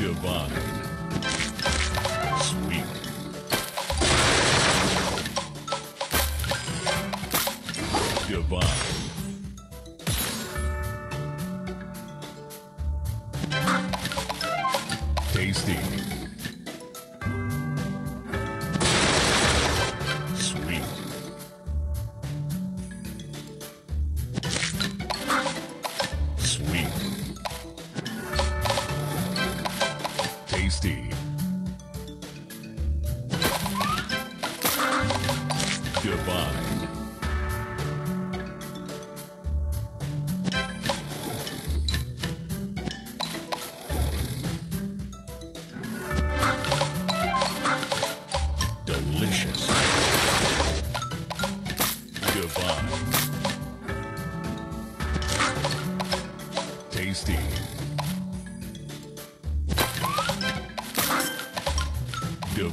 Divine. 60.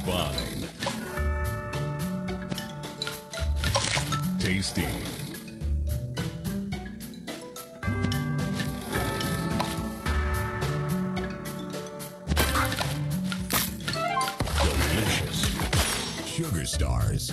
Divine. Tasty. Delicious. Sugar Stars.